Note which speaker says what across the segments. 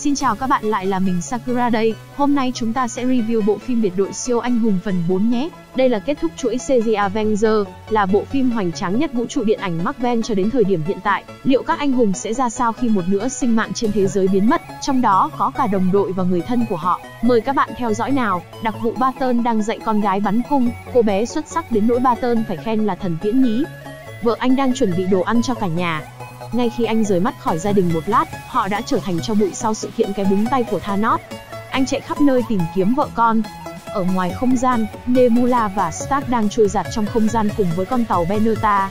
Speaker 1: Xin chào các bạn lại là mình Sakura đây. Hôm nay chúng ta sẽ review bộ phim biệt đội siêu anh hùng phần 4 nhé. Đây là kết thúc chuỗi series Avenger, là bộ phim hoành tráng nhất vũ trụ điện ảnh Marvel cho đến thời điểm hiện tại. Liệu các anh hùng sẽ ra sao khi một nửa sinh mạng trên thế giới biến mất, trong đó có cả đồng đội và người thân của họ. Mời các bạn theo dõi nào. Đặc vụ Barton đang dạy con gái bắn cung, cô bé xuất sắc đến nỗi Barton phải khen là thần tiễn nhí. Vợ anh đang chuẩn bị đồ ăn cho cả nhà, ngay khi anh rời mắt khỏi gia đình một lát, họ đã trở thành cho bụi sau sự kiện cái búng tay của Thanos. Anh chạy khắp nơi tìm kiếm vợ con. Ở ngoài không gian, Nebula và Stark đang trôi giạt trong không gian cùng với con tàu Beneta.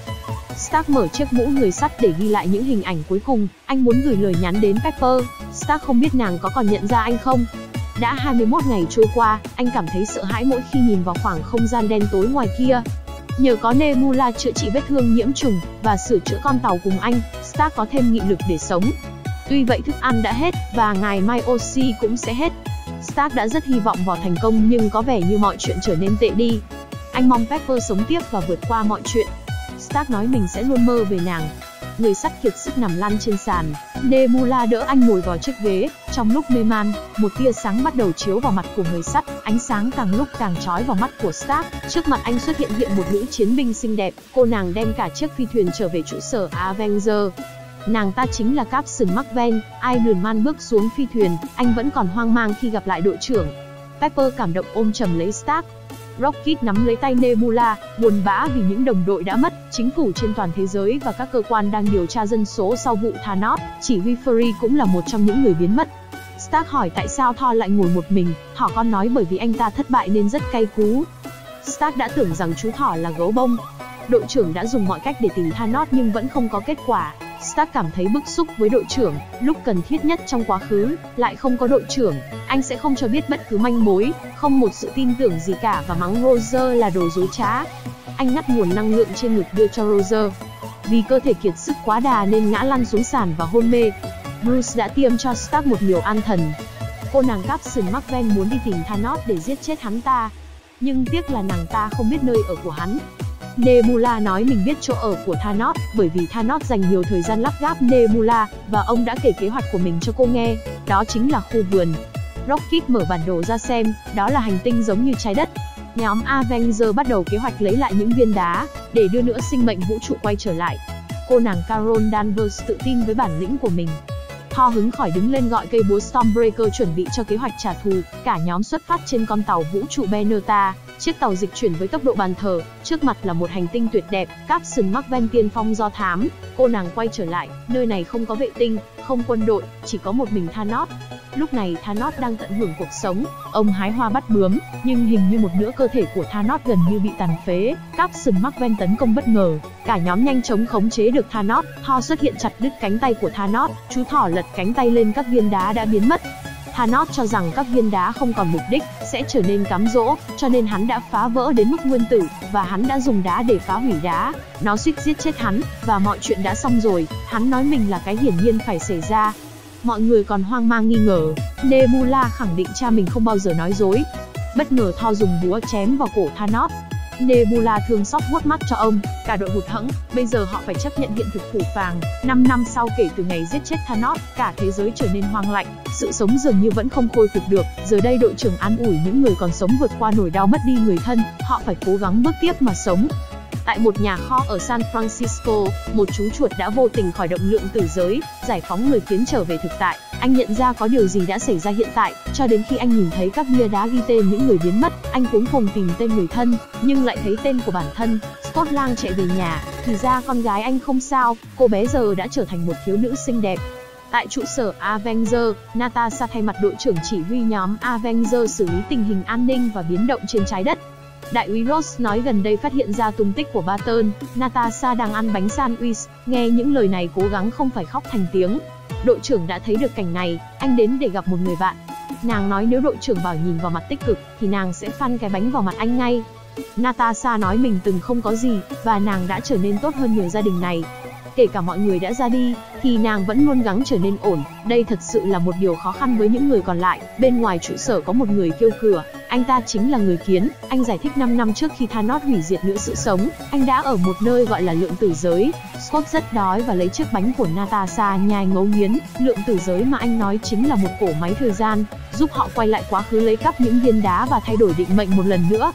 Speaker 1: Stark mở chiếc mũ người sắt để ghi lại những hình ảnh cuối cùng, anh muốn gửi lời nhắn đến Pepper. Stark không biết nàng có còn nhận ra anh không. Đã 21 ngày trôi qua, anh cảm thấy sợ hãi mỗi khi nhìn vào khoảng không gian đen tối ngoài kia. Nhờ có Nebula chữa trị vết thương nhiễm trùng và sửa chữa con tàu cùng anh, Stark có thêm nghị lực để sống. Tuy vậy thức ăn đã hết và ngày mai oxy cũng sẽ hết. Stark đã rất hy vọng vào thành công nhưng có vẻ như mọi chuyện trở nên tệ đi. Anh mong Pepper sống tiếp và vượt qua mọi chuyện. Stark nói mình sẽ luôn mơ về nàng, người sắt kiệt sức nằm lăn trên sàn. Nebula đỡ anh ngồi vào chiếc ghế, trong lúc mê man, một tia sáng bắt đầu chiếu vào mặt của người sắt, ánh sáng càng lúc càng chói vào mắt của Stark. Trước mặt anh xuất hiện hiện một nữ chiến binh xinh đẹp, cô nàng đem cả chiếc phi thuyền trở về trụ sở Avenger. Nàng ta chính là Captain Marvel, Iron Man bước xuống phi thuyền, anh vẫn còn hoang mang khi gặp lại đội trưởng. Pepper cảm động ôm chầm lấy Stark, Rocket nắm lấy tay Nebula, buồn bã vì những đồng đội đã mất, chính phủ trên toàn thế giới và các cơ quan đang điều tra dân số sau vụ Thanos, chỉ huy Fury cũng là một trong những người biến mất. Stark hỏi tại sao Thor lại ngồi một mình, Thỏ con nói bởi vì anh ta thất bại nên rất cay cú. Stark đã tưởng rằng chú Thỏ là gấu bông. Đội trưởng đã dùng mọi cách để tìm Thanos nhưng vẫn không có kết quả sát cảm thấy bức xúc với đội trưởng, lúc cần thiết nhất trong quá khứ, lại không có đội trưởng, anh sẽ không cho biết bất cứ manh mối, không một sự tin tưởng gì cả và mắng Roger là đồ dối trá. Anh ngắt nguồn năng lượng trên ngực đưa cho Roger. Vì cơ thể kiệt sức quá đà nên ngã lăn xuống sàn và hôn mê. Bruce đã tiêm cho Stark một liều an thần. Cô nàng Captain Marvel muốn đi tìm Thanos để giết chết hắn ta. Nhưng tiếc là nàng ta không biết nơi ở của hắn, Nebula nói mình biết chỗ ở của Thanos, bởi vì Thanos dành nhiều thời gian lắp ráp Nebula, và ông đã kể kế hoạch của mình cho cô nghe, đó chính là khu vườn. Rocket mở bản đồ ra xem, đó là hành tinh giống như trái đất. Nhóm Avenger bắt đầu kế hoạch lấy lại những viên đá, để đưa nữa sinh mệnh vũ trụ quay trở lại. Cô nàng Carol Danvers tự tin với bản lĩnh của mình, Ho hứng khỏi đứng lên gọi cây búa Stormbreaker chuẩn bị cho kế hoạch trả thù, cả nhóm xuất phát trên con tàu vũ trụ Beneta, chiếc tàu dịch chuyển với tốc độ bàn thờ, trước mặt là một hành tinh tuyệt đẹp, Capson Mark tiên phong do thám, cô nàng quay trở lại, nơi này không có vệ tinh, không quân đội, chỉ có một mình Thanos. Lúc này Thanos đang tận hưởng cuộc sống, ông hái hoa bắt bướm, nhưng hình như một nửa cơ thể của Thanos gần như bị tàn phế. Capson Marvel tấn công bất ngờ, cả nhóm nhanh chóng khống chế được Thanos. Thor xuất hiện chặt đứt cánh tay của Thanos, chú thỏ lật cánh tay lên các viên đá đã biến mất. Thanos cho rằng các viên đá không còn mục đích, sẽ trở nên cám dỗ, cho nên hắn đã phá vỡ đến mức nguyên tử, và hắn đã dùng đá để phá hủy đá. Nó suýt giết chết hắn, và mọi chuyện đã xong rồi, hắn nói mình là cái hiển nhiên phải xảy ra, Mọi người còn hoang mang nghi ngờ, Nebula khẳng định cha mình không bao giờ nói dối. Bất ngờ Thor dùng búa chém vào cổ Thanos. Nebula thương xót vuốt mắt cho ông, cả đội hụt hẫng, bây giờ họ phải chấp nhận hiện thực phủ phàng. 5 năm sau kể từ ngày giết chết Thanos, cả thế giới trở nên hoang lạnh, sự sống dường như vẫn không khôi phục được. Giờ đây đội trưởng an ủi những người còn sống vượt qua nỗi đau mất đi người thân, họ phải cố gắng bước tiếp mà sống. Tại một nhà kho ở San Francisco, một chú chuột đã vô tình khỏi động lượng tử giới, giải phóng người kiến trở về thực tại. Anh nhận ra có điều gì đã xảy ra hiện tại, cho đến khi anh nhìn thấy các bia đá ghi tên những người biến mất, anh cuống cùng tìm tên người thân, nhưng lại thấy tên của bản thân. Scott Lang chạy về nhà, thì ra con gái anh không sao, cô bé giờ đã trở thành một thiếu nữ xinh đẹp. Tại trụ sở Avenger, Natasha thay mặt đội trưởng chỉ huy nhóm Avenger xử lý tình hình an ninh và biến động trên trái đất. Đại úy Ross nói gần đây phát hiện ra tung tích của Barton, Natasha đang ăn bánh sandwich, nghe những lời này cố gắng không phải khóc thành tiếng. Đội trưởng đã thấy được cảnh này, anh đến để gặp một người bạn. Nàng nói nếu đội trưởng bảo nhìn vào mặt tích cực, thì nàng sẽ phăn cái bánh vào mặt anh ngay. Natasha nói mình từng không có gì, và nàng đã trở nên tốt hơn nhiều gia đình này. Kể cả mọi người đã ra đi, thì nàng vẫn luôn gắng trở nên ổn. Đây thật sự là một điều khó khăn với những người còn lại. Bên ngoài trụ sở có một người kêu cửa, anh ta chính là người kiến, anh giải thích 5 năm trước khi Thanos hủy diệt nữa sự sống, anh đã ở một nơi gọi là lượng tử giới. Scott rất đói và lấy chiếc bánh của Natasha nhai ngấu nghiến, lượng tử giới mà anh nói chính là một cổ máy thời gian, giúp họ quay lại quá khứ lấy cắp những viên đá và thay đổi định mệnh một lần nữa.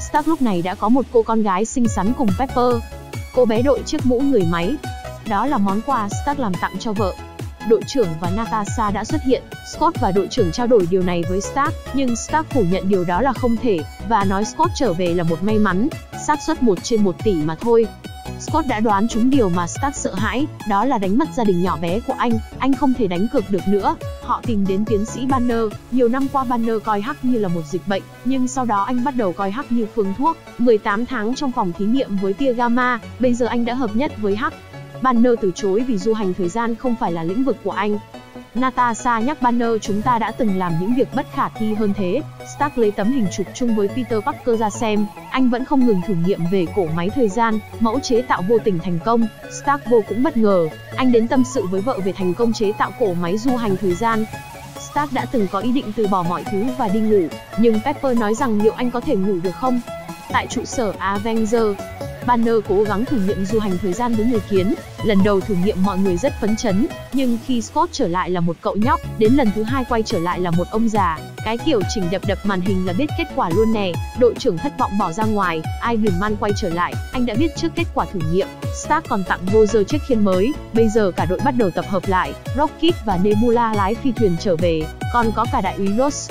Speaker 1: Stark lúc này đã có một cô con gái xinh xắn cùng Pepper. Cô bé đội chiếc mũ người máy. Đó là món quà Stark làm tặng cho vợ đội trưởng và Natasha đã xuất hiện. Scott và đội trưởng trao đổi điều này với Stark, nhưng Stark phủ nhận điều đó là không thể, và nói Scott trở về là một may mắn, xác suất 1 trên 1 tỷ mà thôi. Scott đã đoán trúng điều mà Stark sợ hãi, đó là đánh mất gia đình nhỏ bé của anh, anh không thể đánh cược được nữa. Họ tìm đến tiến sĩ Banner, nhiều năm qua Banner coi hắc như là một dịch bệnh, nhưng sau đó anh bắt đầu coi hắc như phương thuốc. 18 tháng trong phòng thí nghiệm với tia gamma, bây giờ anh đã hợp nhất với hắc, Banner từ chối vì du hành thời gian không phải là lĩnh vực của anh. Natasha nhắc Banner chúng ta đã từng làm những việc bất khả thi hơn thế. Stark lấy tấm hình chụp chung với Peter Parker ra xem, anh vẫn không ngừng thử nghiệm về cổ máy thời gian, mẫu chế tạo vô tình thành công. Stark vô cũng bất ngờ, anh đến tâm sự với vợ về thành công chế tạo cổ máy du hành thời gian. Stark đã từng có ý định từ bỏ mọi thứ và đi ngủ, nhưng Pepper nói rằng liệu anh có thể ngủ được không? Tại trụ sở Avenger, Banner cố gắng thử nghiệm du hành thời gian với người kiến. Lần đầu thử nghiệm mọi người rất phấn chấn, nhưng khi Scott trở lại là một cậu nhóc, đến lần thứ hai quay trở lại là một ông già. Cái kiểu chỉnh đập đập màn hình là biết kết quả luôn nè. Đội trưởng thất vọng bỏ ra ngoài, Iron Man quay trở lại, anh đã biết trước kết quả thử nghiệm. Stark còn tặng Roger chiếc khiên mới. Bây giờ cả đội bắt đầu tập hợp lại. Rocket và Nebula lái phi thuyền trở về, còn có cả đại úy Ross.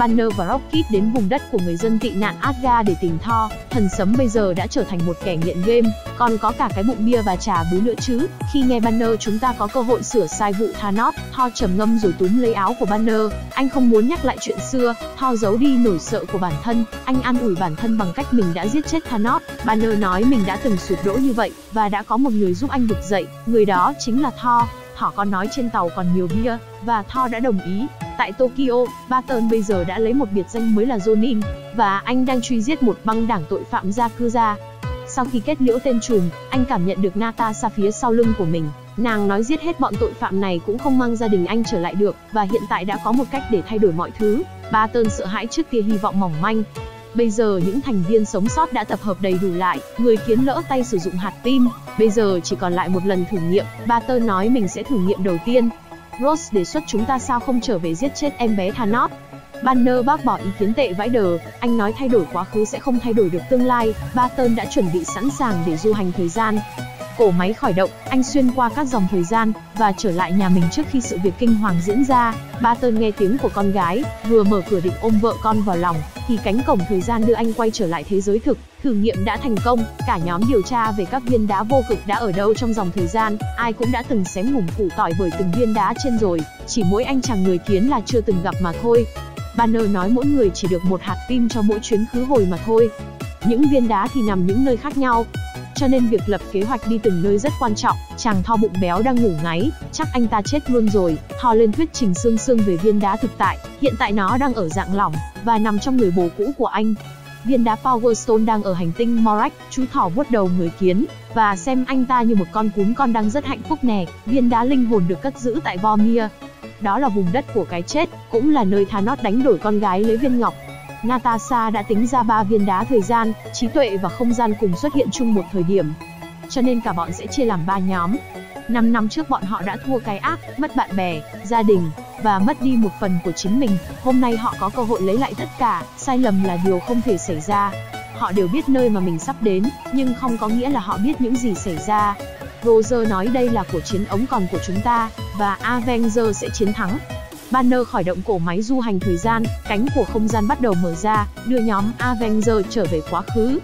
Speaker 1: Banner và Rocket đến vùng đất của người dân tị nạn Asgard để tìm Thor. Thần sấm bây giờ đã trở thành một kẻ nghiện game, còn có cả cái bụng bia và trà bú nữa chứ. Khi nghe Banner chúng ta có cơ hội sửa sai vụ Thanos, Thor trầm ngâm rồi túm lấy áo của Banner. Anh không muốn nhắc lại chuyện xưa, Thor giấu đi nỗi sợ của bản thân. Anh an ủi bản thân bằng cách mình đã giết chết Thanos. Banner nói mình đã từng sụp đổ như vậy, và đã có một người giúp anh vực dậy, người đó chính là Thor. Thỏ còn nói trên tàu còn nhiều bia, và Thor đã đồng ý. Tại Tokyo, Barton bây giờ đã lấy một biệt danh mới là Jonin, và anh đang truy giết một băng đảng tội phạm Yakuza. Sau khi kết liễu tên trùm, anh cảm nhận được Natasha phía sau lưng của mình. Nàng nói giết hết bọn tội phạm này cũng không mang gia đình anh trở lại được, và hiện tại đã có một cách để thay đổi mọi thứ. Barton sợ hãi trước kia hy vọng mỏng manh, Bây giờ những thành viên sống sót đã tập hợp đầy đủ lại, người kiến lỡ tay sử dụng hạt tim, bây giờ chỉ còn lại một lần thử nghiệm, Barton nói mình sẽ thử nghiệm đầu tiên. rose đề xuất chúng ta sao không trở về giết chết em bé Thanos. Banner bác bỏ ý kiến tệ vãi đờ, anh nói thay đổi quá khứ sẽ không thay đổi được tương lai, Barton đã chuẩn bị sẵn sàng để du hành thời gian. Cổ máy khởi động, anh xuyên qua các dòng thời gian, và trở lại nhà mình trước khi sự việc kinh hoàng diễn ra. Barton nghe tiếng của con gái, vừa mở cửa định ôm vợ con vào lòng, thì cánh cổng thời gian đưa anh quay trở lại thế giới thực. Thử nghiệm đã thành công, cả nhóm điều tra về các viên đá vô cực đã ở đâu trong dòng thời gian, ai cũng đã từng xém ngủm củ tỏi bởi từng viên đá trên rồi, chỉ mỗi anh chàng người kiến là chưa từng gặp mà thôi. Banner nói mỗi người chỉ được một hạt tim cho mỗi chuyến khứ hồi mà thôi. Những viên đá thì nằm những nơi khác nhau, cho nên việc lập kế hoạch đi từng nơi rất quan trọng. Chàng Tho bụng béo đang ngủ ngáy, chắc anh ta chết luôn rồi. Tho lên thuyết trình xương xương về viên đá thực tại, hiện tại nó đang ở dạng lỏng và nằm trong người bồ cũ của anh. Viên đá Power Stone đang ở hành tinh Morak, chú thỏ vuốt đầu người kiến và xem anh ta như một con cún con đang rất hạnh phúc nè. Viên đá linh hồn được cất giữ tại Vormir. Đó là vùng đất của cái chết, cũng là nơi Thanos đánh đổi con gái lấy viên ngọc Natasha đã tính ra ba viên đá thời gian, trí tuệ và không gian cùng xuất hiện chung một thời điểm. Cho nên cả bọn sẽ chia làm ba nhóm. 5 năm trước bọn họ đã thua cái ác, mất bạn bè, gia đình, và mất đi một phần của chính mình. Hôm nay họ có cơ hội lấy lại tất cả, sai lầm là điều không thể xảy ra. Họ đều biết nơi mà mình sắp đến, nhưng không có nghĩa là họ biết những gì xảy ra. Roger nói đây là của chiến ống còn của chúng ta, và Avenger sẽ chiến thắng. Banner khởi động cổ máy du hành thời gian, cánh của không gian bắt đầu mở ra, đưa nhóm Avenger trở về quá khứ.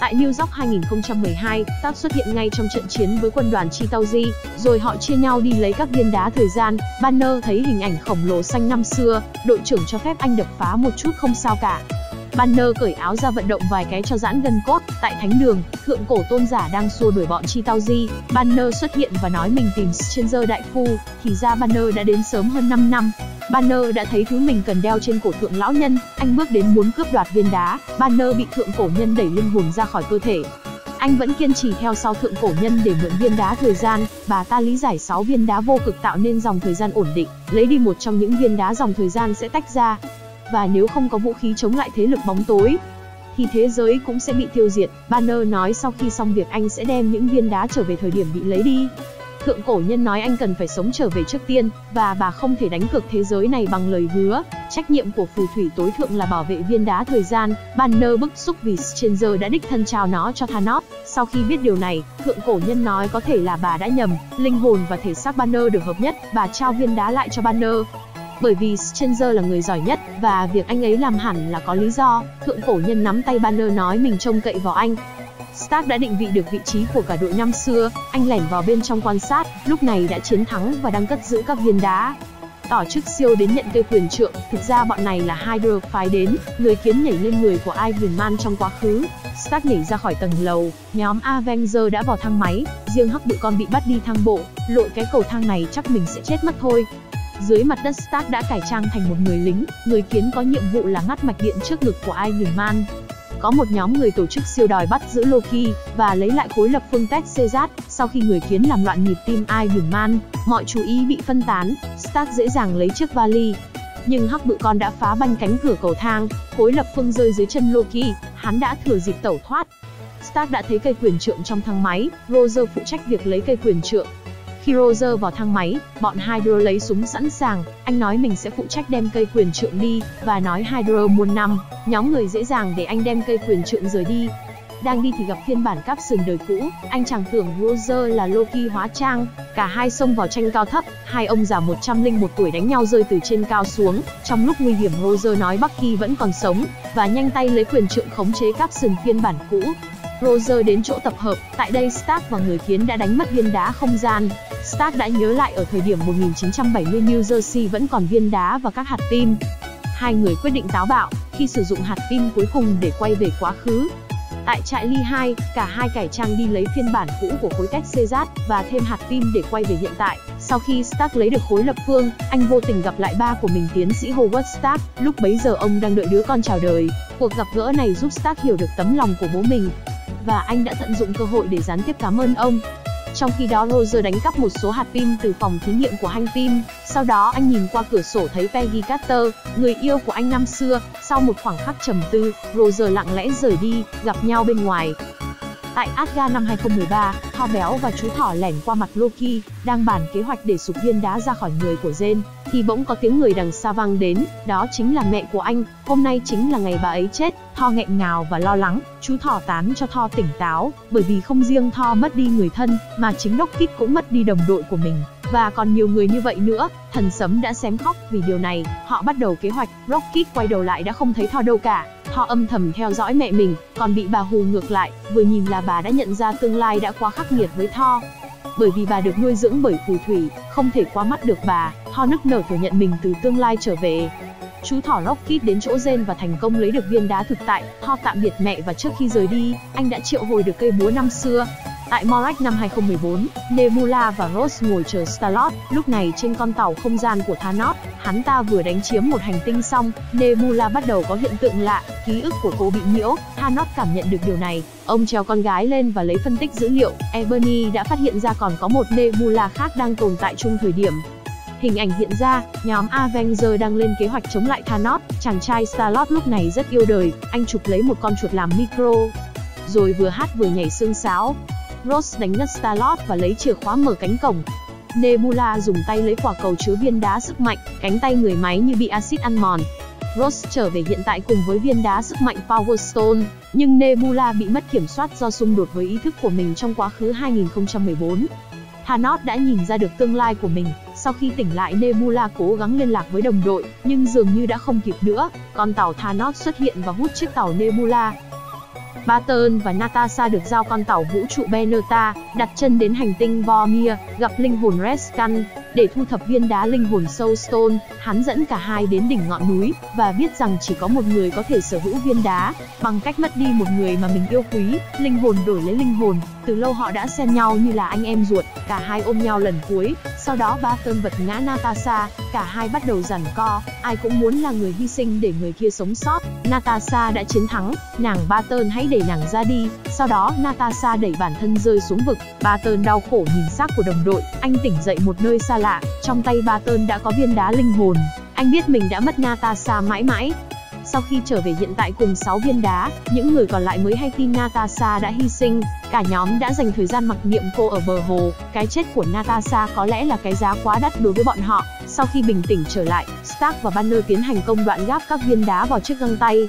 Speaker 1: Tại New York 2012, Tác xuất hiện ngay trong trận chiến với quân đoàn Chitauri, rồi họ chia nhau đi lấy các viên đá thời gian. Banner thấy hình ảnh khổng lồ xanh năm xưa, đội trưởng cho phép anh đập phá một chút không sao cả. Banner cởi áo ra vận động vài cái cho giãn gân cốt. Tại thánh đường, thượng cổ tôn giả đang xua đuổi bọn chi tao di. Banner xuất hiện và nói mình tìm Stranger đại phu, thì ra Banner đã đến sớm hơn 5 năm. Banner đã thấy thứ mình cần đeo trên cổ thượng lão nhân, anh bước đến muốn cướp đoạt viên đá. Banner bị thượng cổ nhân đẩy linh hồn ra khỏi cơ thể, anh vẫn kiên trì theo sau thượng cổ nhân để mượn viên đá thời gian, bà ta lý giải 6 viên đá vô cực tạo nên dòng thời gian ổn định, lấy đi một trong những viên đá dòng thời gian sẽ tách ra và nếu không có vũ khí chống lại thế lực bóng tối, thì thế giới cũng sẽ bị tiêu diệt. Banner nói sau khi xong việc anh sẽ đem những viên đá trở về thời điểm bị lấy đi. Thượng cổ nhân nói anh cần phải sống trở về trước tiên, và bà không thể đánh cược thế giới này bằng lời hứa. Trách nhiệm của phù thủy tối thượng là bảo vệ viên đá thời gian. Banner bức xúc vì Stranger đã đích thân trao nó cho Thanos. Sau khi biết điều này, thượng cổ nhân nói có thể là bà đã nhầm, linh hồn và thể xác Banner được hợp nhất, bà trao viên đá lại cho Banner. Bởi vì Stranger là người giỏi nhất, và việc anh ấy làm hẳn là có lý do, thượng cổ nhân nắm tay Banner nói mình trông cậy vào anh. Stark đã định vị được vị trí của cả đội năm xưa, anh lẻn vào bên trong quan sát, lúc này đã chiến thắng và đang cất giữ các viên đá. Tỏ chức siêu đến nhận cây quyền trượng, thực ra bọn này là Hydra phái đến, người kiến nhảy lên người của Iron Man trong quá khứ. Stark nhảy ra khỏi tầng lầu, nhóm Avenger đã vào thang máy, riêng hắc bự con bị bắt đi thang bộ, lội cái cầu thang này chắc mình sẽ chết mất thôi. Dưới mặt đất Stark đã cải trang thành một người lính, người kiến có nhiệm vụ là ngắt mạch điện trước ngực của Iron Man. Có một nhóm người tổ chức siêu đòi bắt giữ Loki và lấy lại khối lập phương Ted Caesar. Sau khi người kiến làm loạn nhịp tim Iron Man, mọi chú ý bị phân tán, Stark dễ dàng lấy chiếc vali. Nhưng hắc bự con đã phá banh cánh cửa cầu thang, khối lập phương rơi dưới chân Loki, hắn đã thừa dịp tẩu thoát. Stark đã thấy cây quyền trượng trong thang máy, Roger phụ trách việc lấy cây quyền trượng, khi Roger vào thang máy, bọn Hydro lấy súng sẵn sàng, anh nói mình sẽ phụ trách đem cây quyền trượng đi, và nói Hydro muôn năm, nhóm người dễ dàng để anh đem cây quyền trượng rời đi. Đang đi thì gặp phiên bản caption đời cũ, anh chàng tưởng Roger là Loki hóa trang, cả hai xông vào tranh cao thấp, hai ông già 101 tuổi đánh nhau rơi từ trên cao xuống, trong lúc nguy hiểm Roger nói Bucky vẫn còn sống, và nhanh tay lấy quyền trượng khống chế caption phiên bản cũ, Roger đến chỗ tập hợp, tại đây Stark và người kiến đã đánh mất viên đá không gian. Stark đã nhớ lại ở thời điểm 1970 New Jersey vẫn còn viên đá và các hạt tim. Hai người quyết định táo bạo, khi sử dụng hạt tim cuối cùng để quay về quá khứ. Tại trại Ly 2, cả hai cải trang đi lấy phiên bản cũ của khối cách Cezat và thêm hạt tim để quay về hiện tại. Sau khi Stark lấy được khối lập phương, anh vô tình gặp lại ba của mình tiến sĩ Howard Stark, lúc bấy giờ ông đang đợi đứa con chào đời. Cuộc gặp gỡ này giúp Stark hiểu được tấm lòng của bố mình, và anh đã tận dụng cơ hội để gián tiếp cảm ơn ông. Trong khi đó Roger đánh cắp một số hạt pin từ phòng thí nghiệm của Hank Pym, sau đó anh nhìn qua cửa sổ thấy Peggy Carter, người yêu của anh năm xưa, sau một khoảng khắc trầm tư, Roger lặng lẽ rời đi, gặp nhau bên ngoài. Tại Asgard năm 2013, Thor béo và chú thỏ lẻn qua mặt Loki, đang bàn kế hoạch để sụp viên đá ra khỏi người của Jane thì bỗng có tiếng người đằng xa vang đến, đó chính là mẹ của anh, hôm nay chính là ngày bà ấy chết. Thor nghẹn ngào và lo lắng, chú thỏ tán cho Thor tỉnh táo, bởi vì không riêng Thor mất đi người thân, mà chính Loki cũng mất đi đồng đội của mình. Và còn nhiều người như vậy nữa, thần sấm đã xém khóc vì điều này, họ bắt đầu kế hoạch, Rocket quay đầu lại đã không thấy Thor đâu cả, Họ âm thầm theo dõi mẹ mình, còn bị bà hù ngược lại, vừa nhìn là bà đã nhận ra tương lai đã quá khắc nghiệt với Thor. Bởi vì bà được nuôi dưỡng bởi phù thủy, không thể qua mắt được bà, Thor nức nở thừa nhận mình từ tương lai trở về. Chú thỏ Rocket đến chỗ Zen và thành công lấy được viên đá thực tại, Thor tạm biệt mẹ và trước khi rời đi, anh đã triệu hồi được cây búa năm xưa, Tại Morak năm 2014, Nebula và rose ngồi chờ Starlord, lúc này trên con tàu không gian của Thanos, hắn ta vừa đánh chiếm một hành tinh xong, Nebula bắt đầu có hiện tượng lạ, ký ức của cô bị nhiễu, Thanos cảm nhận được điều này, ông treo con gái lên và lấy phân tích dữ liệu, Ebony đã phát hiện ra còn có một Nebula khác đang tồn tại chung thời điểm, Hình ảnh hiện ra, nhóm Avenger đang lên kế hoạch chống lại Thanos, chàng trai Starlord lúc này rất yêu đời, anh chụp lấy một con chuột làm micro, rồi vừa hát vừa nhảy xương sáo. Ross đánh ngất Starlord và lấy chìa khóa mở cánh cổng. Nebula dùng tay lấy quả cầu chứa viên đá sức mạnh, cánh tay người máy như bị axit ăn mòn. Ross trở về hiện tại cùng với viên đá sức mạnh Power Stone, nhưng Nebula bị mất kiểm soát do xung đột với ý thức của mình trong quá khứ 2014. Thanos đã nhìn ra được tương lai của mình, sau khi tỉnh lại Nebula cố gắng liên lạc với đồng đội, nhưng dường như đã không kịp nữa, con tàu Thanos xuất hiện và hút chiếc tàu Nebula, Barton và Natasha được giao con tàu vũ trụ Beneta, đặt chân đến hành tinh Vormir, gặp linh hồn Rescan, để thu thập viên đá linh hồn Soulstone, hắn dẫn cả hai đến đỉnh ngọn núi, và biết rằng chỉ có một người có thể sở hữu viên đá, bằng cách mất đi một người mà mình yêu quý, linh hồn đổi lấy linh hồn, từ lâu họ đã xem nhau như là anh em ruột, cả hai ôm nhau lần cuối, sau đó Barton vật ngã Natasha, cả hai bắt đầu giằng co, ai cũng muốn là người hy sinh để người kia sống sót. Natasha đã chiến thắng, nàng Barton hãy đẩy nàng ra đi, sau đó Natasha đẩy bản thân rơi xuống vực, Barton đau khổ nhìn xác của đồng đội, anh tỉnh dậy một nơi xa lạ, trong tay Barton đã có viên đá linh hồn, Anh biết mình đã mất Natasha mãi mãi. Sau khi trở về hiện tại cùng 6 viên đá, những người còn lại mới hay tin Natasha đã hy sinh. Cả nhóm đã dành thời gian mặc niệm cô ở bờ hồ. Cái chết của Natasha có lẽ là cái giá quá đắt đối với bọn họ. Sau khi bình tĩnh trở lại, Stark và Banner tiến hành công đoạn gáp các viên đá vào chiếc găng tay.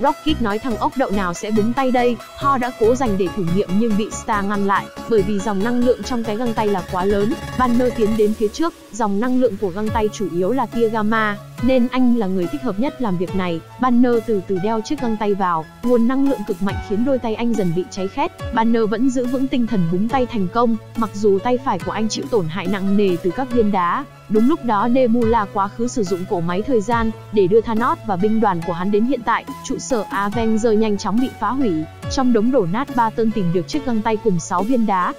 Speaker 1: Rocket nói thằng ốc đậu nào sẽ búng tay đây, Thor đã cố dành để thử nghiệm nhưng bị Star ngăn lại, bởi vì dòng năng lượng trong cái găng tay là quá lớn. Banner tiến đến phía trước, dòng năng lượng của găng tay chủ yếu là tia gamma, nên anh là người thích hợp nhất làm việc này. Banner từ từ đeo chiếc găng tay vào, nguồn năng lượng cực mạnh khiến đôi tay anh dần bị cháy khét. Banner vẫn giữ vững tinh thần búng tay thành công, mặc dù tay phải của anh chịu tổn hại nặng nề từ các viên đá. Đúng lúc đó Nebula quá khứ sử dụng cổ máy thời gian để đưa Thanos và binh đoàn của hắn đến hiện tại. Trụ sở Avenger nhanh chóng bị phá hủy. Trong đống đổ nát Barton tìm được chiếc găng tay cùng 6 viên đá.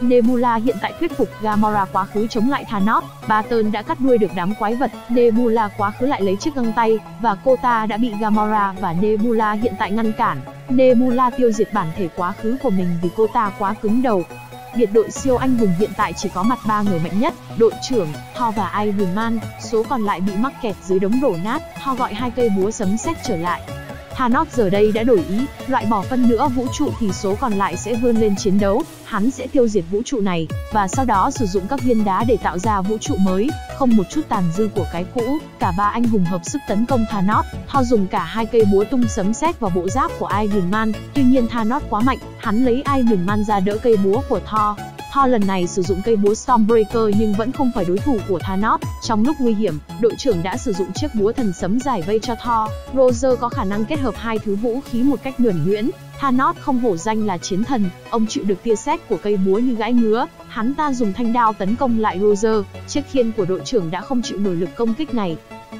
Speaker 1: Nebula hiện tại thuyết phục Gamora quá khứ chống lại Thanos. Barton đã cắt đuôi được đám quái vật. Nebula quá khứ lại lấy chiếc găng tay và cô ta đã bị Gamora và Nebula hiện tại ngăn cản. Nebula tiêu diệt bản thể quá khứ của mình vì cô ta quá cứng đầu. Biệt đội siêu anh hùng hiện tại chỉ có mặt ba người mạnh nhất, đội trưởng, Thor và Iron Man, số còn lại bị mắc kẹt dưới đống đổ nát, Thor gọi hai cây búa sấm sét trở lại. Thanos giờ đây đã đổi ý, loại bỏ phân nữa vũ trụ thì số còn lại sẽ vươn lên chiến đấu, hắn sẽ tiêu diệt vũ trụ này, và sau đó sử dụng các viên đá để tạo ra vũ trụ mới, không một chút tàn dư của cái cũ. Cả ba anh hùng hợp sức tấn công Thanos, Thor dùng cả hai cây búa tung sấm sét vào bộ giáp của Iron Man, tuy nhiên Thanos quá mạnh, hắn lấy Iron Man ra đỡ cây búa của Thor. Thor lần này sử dụng cây búa Stormbreaker nhưng vẫn không phải đối thủ của Thanos. Trong lúc nguy hiểm, đội trưởng đã sử dụng chiếc búa thần sấm giải vây cho Thor. Roger có khả năng kết hợp hai thứ vũ khí một cách nhuần nhuyễn. Thanos không hổ danh là chiến thần, ông chịu được tia sét của cây búa như gãi ngứa. Hắn ta dùng thanh đao tấn công lại Roger, chiếc khiên của đội trưởng đã không chịu nổi lực công kích này.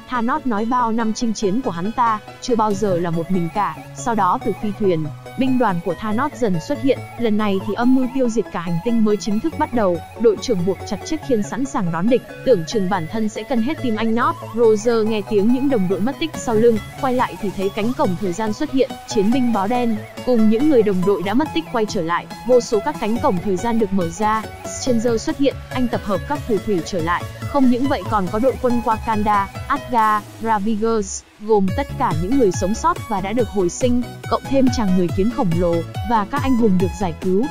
Speaker 1: Thanos nói bao năm chinh chiến của hắn ta, chưa bao giờ là một mình cả. Sau đó từ phi thuyền, binh đoàn của Thanos dần xuất hiện, lần này thì âm mưu tiêu diệt cả hành tinh mới chính thức bắt đầu. Đội trưởng buộc chặt chiếc khiên sẵn sàng đón địch, tưởng chừng bản thân sẽ cân hết tim anh Not. Roger nghe tiếng những đồng đội mất tích sau lưng, quay lại thì thấy cánh cổng thời gian xuất hiện, chiến binh báo đen. Cùng những người đồng đội đã mất tích quay trở lại, vô số các cánh cổng thời gian được mở ra. Stranger xuất hiện, anh tập hợp các phù thủy trở lại, không những vậy còn có đội quân Wakanda, Asgard, Ravigers, gồm tất cả những người sống sót và đã được hồi sinh, cộng thêm chàng người kiến khổng lồ, và các anh hùng được giải cứu.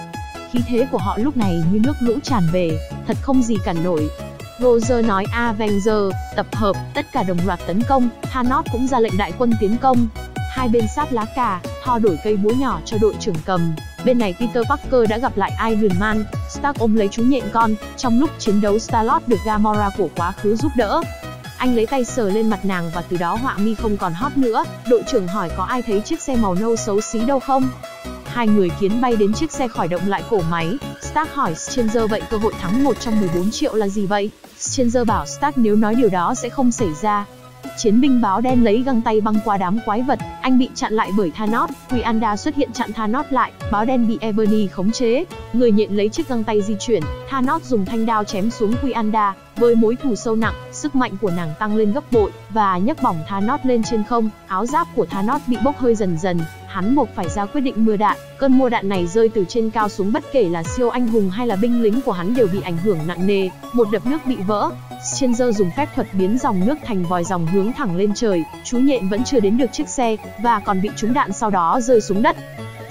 Speaker 1: Khí thế của họ lúc này như nước lũ tràn về, thật không gì cản nổi. Roger nói Avenger, tập hợp, tất cả đồng loạt tấn công, Thanos cũng ra lệnh đại quân tiến công. Hai bên sát lá cà, Thor đổi cây búa nhỏ cho đội trưởng cầm. Bên này Peter Parker đã gặp lại Iron Man, Stark ôm lấy chú nhện con, trong lúc chiến đấu Star-Lord được Gamora của quá khứ giúp đỡ. Anh lấy tay sờ lên mặt nàng và từ đó họa mi không còn hót nữa. Đội trưởng hỏi có ai thấy chiếc xe màu nâu xấu xí đâu không? Hai người kiến bay đến chiếc xe khởi động lại cổ máy. Stark hỏi Stranger vậy cơ hội thắng một trong 14 triệu là gì vậy? Stranger bảo Stark nếu nói điều đó sẽ không xảy ra. Chiến binh báo đen lấy găng tay băng qua đám quái vật, anh bị chặn lại bởi Thanos, Quianda xuất hiện chặn Thanos lại, báo đen bị Ebony khống chế, người nhện lấy chiếc găng tay di chuyển, Thanos dùng thanh đao chém xuống Quianda, với mối thù sâu nặng, sức mạnh của nàng tăng lên gấp bội và nhấc bổng Thanos lên trên không, áo giáp của Thanos bị bốc hơi dần dần, hắn buộc phải ra quyết định mưa đạn, cơn mưa đạn này rơi từ trên cao xuống bất kể là siêu anh hùng hay là binh lính của hắn đều bị ảnh hưởng nặng nề, một đập nước bị vỡ, Stranger dùng phép thuật biến dòng nước thành vòi dòng hướng thẳng lên trời, chú nhện vẫn chưa đến được chiếc xe, và còn bị trúng đạn sau đó rơi xuống đất.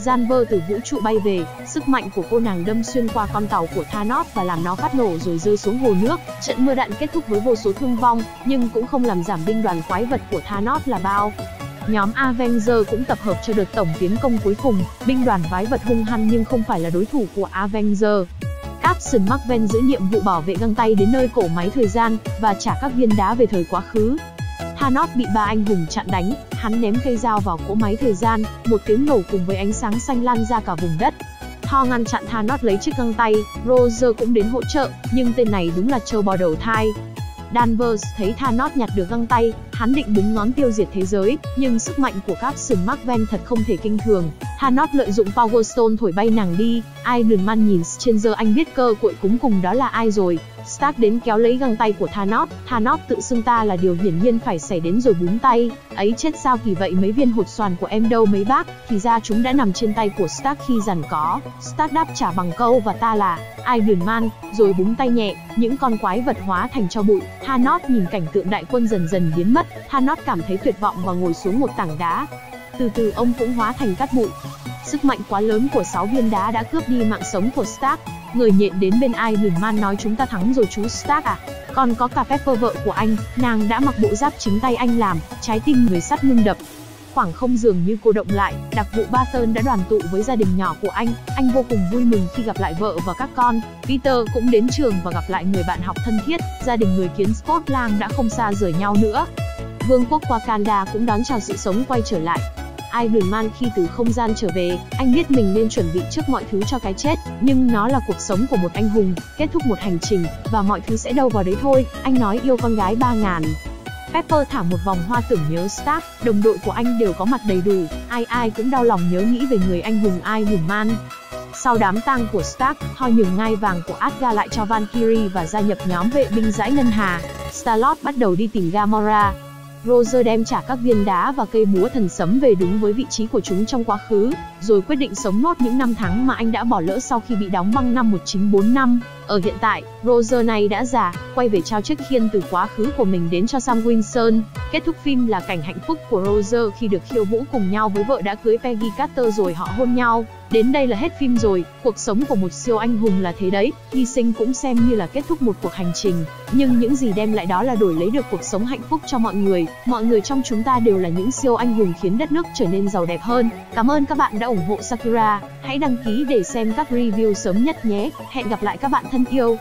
Speaker 1: Gian vơ từ vũ trụ bay về, sức mạnh của cô nàng đâm xuyên qua con tàu của Thanos và làm nó phát nổ rồi rơi xuống hồ nước. Trận mưa đạn kết thúc với vô số thương vong, nhưng cũng không làm giảm binh đoàn quái vật của Thanos là bao. Nhóm Avenger cũng tập hợp cho đợt tổng tiến công cuối cùng, binh đoàn quái vật hung hăng nhưng không phải là đối thủ của Avenger. Captain Marvel giữ nhiệm vụ bảo vệ găng tay đến nơi cổ máy thời gian và trả các viên đá về thời quá khứ. Thanos bị ba anh hùng chặn đánh, hắn ném cây dao vào cỗ máy thời gian, một tiếng nổ cùng với ánh sáng xanh lan ra cả vùng đất. Thor ngăn chặn Thanos lấy chiếc găng tay, Roger cũng đến hỗ trợ, nhưng tên này đúng là châu bò đầu thai. Danvers thấy Thanos nhặt được găng tay, hắn định búng ngón tiêu diệt thế giới, nhưng sức mạnh của Captain Marvel thật không thể kinh thường. Thanos lợi dụng Power Stone thổi bay nàng đi, Iron Man nhìn Stranger anh biết cơ cuội cúng cùng đó là ai rồi. Stark đến kéo lấy găng tay của Thanos, Thanos tự xưng ta là điều hiển nhiên phải xảy đến rồi búng tay, ấy chết sao kỳ vậy mấy viên hột xoàn của em đâu mấy bác, thì ra chúng đã nằm trên tay của Stark khi dần có. Stark đáp trả bằng câu và ta là Iron Man, rồi búng tay nhẹ, những con quái vật hóa thành cho bụi. Thanos nhìn cảnh tượng đại quân dần dần biến mất, Thanos cảm thấy tuyệt vọng và ngồi xuống một tảng đá. Từ từ ông cũng hóa thành cát bụi. Sức mạnh quá lớn của 6 viên đá đã cướp đi mạng sống của Stark. Người nhện đến bên Iron Man nói chúng ta thắng rồi chú Stark à. Còn có cả Pepper vợ của anh, nàng đã mặc bộ giáp chính tay anh làm, trái tim người sắt ngưng đập. Khoảng không dường như cô động lại, đặc vụ Barton đã đoàn tụ với gia đình nhỏ của anh, anh vô cùng vui mừng khi gặp lại vợ và các con. Peter cũng đến trường và gặp lại người bạn học thân thiết, gia đình người kiến Scotland đã không xa rời nhau nữa. Vương quốc Wakanda cũng đón chào sự sống quay trở lại, Iron Man khi từ không gian trở về, anh biết mình nên chuẩn bị trước mọi thứ cho cái chết, nhưng nó là cuộc sống của một anh hùng, kết thúc một hành trình, và mọi thứ sẽ đâu vào đấy thôi, anh nói yêu con gái 3000. Pepper thả một vòng hoa tưởng nhớ Stark, đồng đội của anh đều có mặt đầy đủ, ai ai cũng đau lòng nhớ nghĩ về người anh hùng Iron Man. Sau đám tang của Stark, Thor nhường ngai vàng của Asgard lại cho Valkyrie và gia nhập nhóm vệ binh dãi ngân hà. Star-Lord bắt đầu đi tìm Gamora, Roger đem trả các viên đá và cây búa thần sấm về đúng với vị trí của chúng trong quá khứ, rồi quyết định sống nốt những năm tháng mà anh đã bỏ lỡ sau khi bị đóng băng năm 1945. Ở hiện tại, Roger này đã già, quay về trao chiếc khiên từ quá khứ của mình đến cho Sam Wilson. Kết thúc phim là cảnh hạnh phúc của Roger khi được khiêu vũ cùng nhau với vợ đã cưới Peggy Carter rồi họ hôn nhau. Đến đây là hết phim rồi, cuộc sống của một siêu anh hùng là thế đấy, hy sinh cũng xem như là kết thúc một cuộc hành trình. Nhưng những gì đem lại đó là đổi lấy được cuộc sống hạnh phúc cho mọi người. Mọi người trong chúng ta đều là những siêu anh hùng khiến đất nước trở nên giàu đẹp hơn. Cảm ơn các bạn đã ủng hộ Sakura. Hãy đăng ký để xem các review sớm nhất nhé. Hẹn gặp lại các bạn thân yêu.